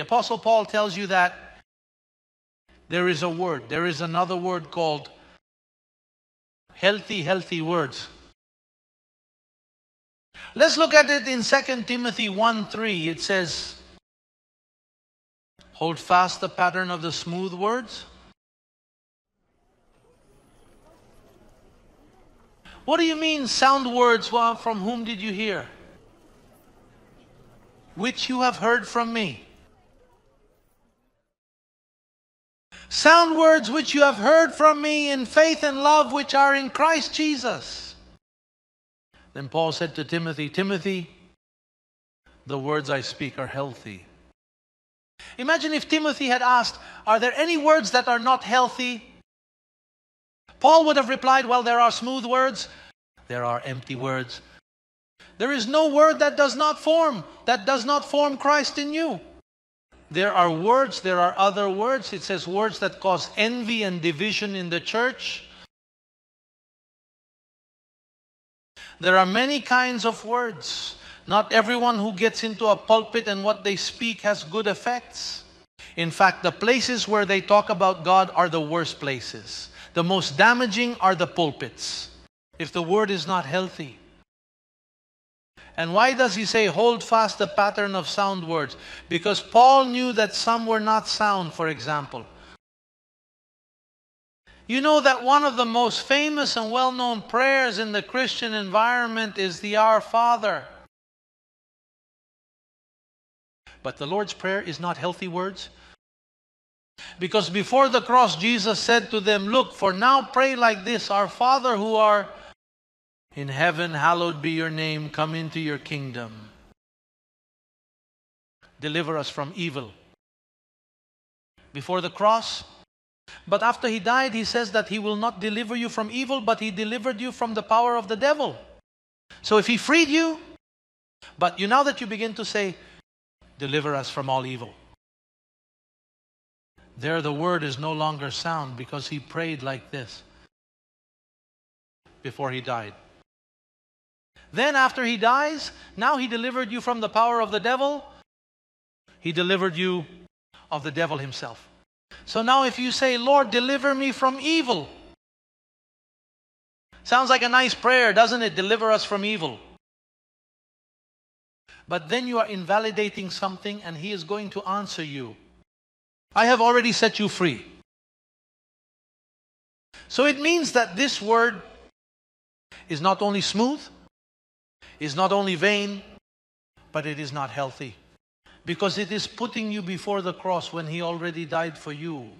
Apostle Paul tells you that there is a word, there is another word called healthy, healthy words. Let's look at it in 2 Timothy 1 3. It says, Hold fast the pattern of the smooth words. What do you mean, sound words? Well, from whom did you hear? Which you have heard from me. Sound words which you have heard from me in faith and love which are in Christ Jesus. Then Paul said to Timothy, Timothy, the words I speak are healthy. Imagine if Timothy had asked, Are there any words that are not healthy? Paul would have replied, Well, there are smooth words, there are empty words. There is no word that does not form, that does not form Christ in you. There are words, there are other words. It says words that cause envy and division in the church. There are many kinds of words. Not everyone who gets into a pulpit and what they speak has good effects. In fact, the places where they talk about God are the worst places. The most damaging are the pulpits if the word is not healthy. And why does he say, hold fast the pattern of sound words? Because Paul knew that some were not sound, for example. You know that one of the most famous and well known prayers in the Christian environment is the Our Father. But the Lord's Prayer is not healthy words. Because before the cross, Jesus said to them, Look, for now pray like this Our Father who are in heaven, hallowed be your name, come into your kingdom. Deliver us from evil. Before the cross, but after he died, he says that he will not deliver you from evil, but he delivered you from the power of the devil. So if he freed you, but you now that you begin to say, deliver us from all evil. There the word is no longer sound because he prayed like this before he died. Then, after he dies, now he delivered you from the power of the devil. He delivered you of the devil himself. So now, if you say, Lord, deliver me from evil, sounds like a nice prayer, doesn't it? Deliver us from evil. But then you are invalidating something, and he is going to answer you. I have already set you free. So it means that this word is not only smooth, is not only vain, but it is not healthy. Because it is putting you before the cross when He already died for you.